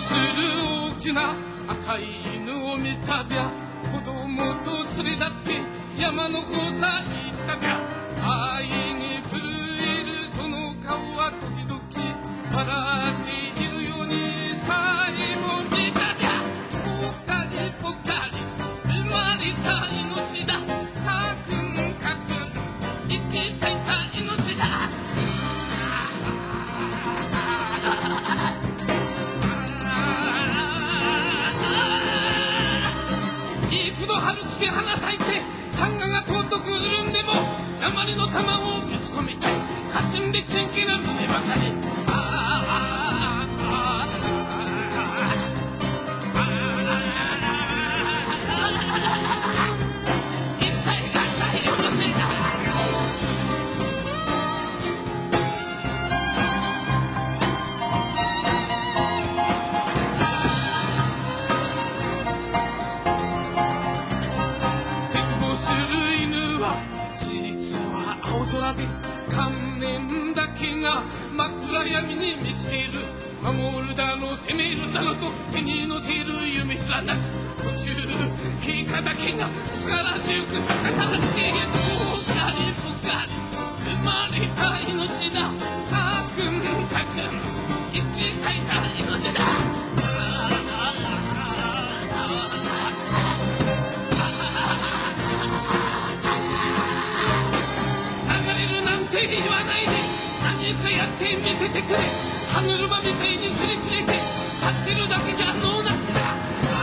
する大きな赤い犬を見たびゃ子供と連れ立って山の方さ行ったびゃ愛に震えるその顔は時々笑っているようにさえも見たびゃぽかりぽかり生まれた命だ。して花咲いて山河が尊く潤んでも鉛の卵をぶち込みたいかすんでちんけな胸ばかりああ。る犬は実は青空で観念だけが真っ暗闇に満ちている守るだの攻めるだのと手に乗せる夢すらなく途中経過だけが力強く語られてぽかりぽかり生まれた命だ。かくんかくん。生きたいた命だ？せに言わないで何かやって見せてくれ。歯車みたいにすり切れて立ってるだけじゃ脳なしだ。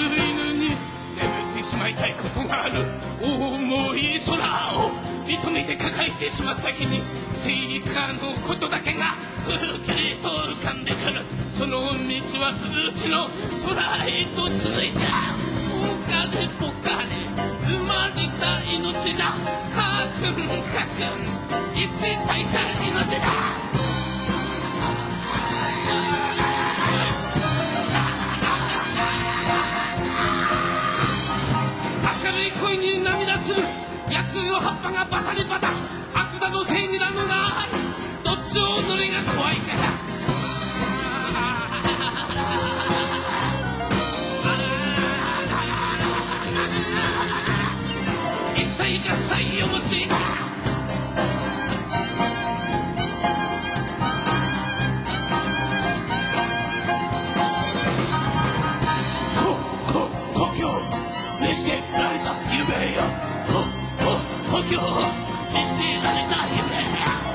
る犬に眠ってしまいたいことがある重い空を認めて抱えてしまった日に正義のことだけがくっきりと浮かんでくるその道は続きの空へと続いた。ぽかれぽかれ生まれた。命だかくんかくん生きた。いた。命だ薬の葉っぱがバサリバタ悪だの正義だのないどっちを乗れが怖いから一切合切よもし故郷見捨てられた夢よ。ここ故郷を見捨てられた夢。